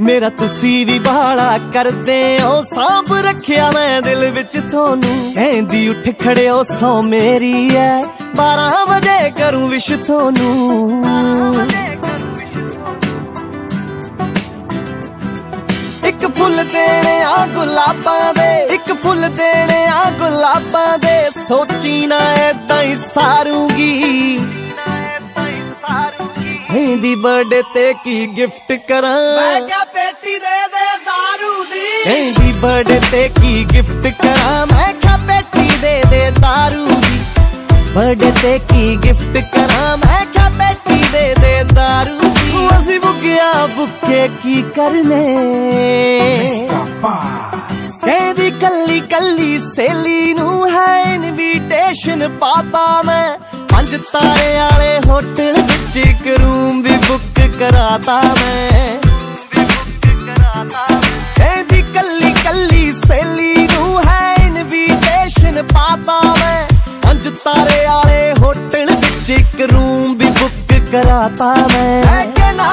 ਮੇਰਾ ਤੁਸੀਂ ਵੀ ਬਾਲਾ ਕਰਦੇ ਹੋ, ਸਾਂਭ ਰੱਖਿਆ ਮੈਂ ਦਿਲ ਵਿੱਚ ਤੁਹਾਨੂੰ। ਕਹਿੰਦੀ ਉੱਠ ਖੜਿਓ ਸੌ ਮੇਰੀ ਐ 12 ਵਜੇ ਕਰੂੰ ਵਿਸ਼ ਤੁਹਾਨੂੰ। ਇੱਕ ਫੁੱਲ ਦੇਣੇ ਆ ਗੁਲਾਬਾਂ ਦੇ, ਇੱਕ ਫੁੱਲ ਦੇਣੇ ਆ ਗੁਲਾਬਾਂ ਦੇ, ਸੋਚੀ ਨਾ ਐਦਾਂ ਹੀ ਸਾਰੂਗੀ। ਇਹਦੀ ਬਰਥਡੇ ਤੇ ਕੀ ਗਿਫਟ ਕਰਾਂ? ਮੈਂ ਕਿਹਾ ਪੇਟੀ ਦੇ ਦੇ ਦਾਰੂ ਦੀ। ਇਹਦੀ ਬਰਥਡੇ ਤੇ ਕੀ ਗਿਫਟ ਕਰਾਂ? ਮੈਂ ਕਿਹਾ ਪੇਟੀ ਦੇ ਦੇ ਦਾਰੂ ਦੀ। ਬਰਥਡੇ ਤੇ ਕੀ ਗਿਫਟ ਕਰਾਂ? ਮੈਂ ਕਿਹਾ ਪੇਟੀ ਦੇ ਦੇ ਦਾਰੂ ਦੀ। ਅਸੀਂ ਬੁੱਕਿਆ ਬੁੱਕੇ ਕੀ ਕਰਨੇ? ਇਹਦੀ ਕੱਲੀ ਕੱਲੀ ਸੇਲੀ ਨੂੰ ਹੈ ਇਨਵੀਟੇਸ਼ਨ ਪਾਤਾ ਮੈਂ। ਪੰਜ ਤਾਰੇ ਵਾਲੇ ਹੋਟਲ ਵਿੱਚ ਇੱਕ ਕਰਾਤਾ ਮੈਂ। ਇਹਦੀ ਕੱਲੀ ਕੱਲੀ ਸੇਲੀ ਨੂੰ ਹੈ ਇਨਵੀਟੇਸ਼ਨ ਪਾਤਾ ਮੈਂ। ਪੰਜ ਤਾਰੇ ਵਾਲੇ ਹੋਟਲ ਵਿੱਚ ਇੱਕ ਰੂਮ ਵੀ ਬੁੱਕ ਕਰਾਤਾ ਮੈਂ। ਲੈ ਕੇ ਨਾਲ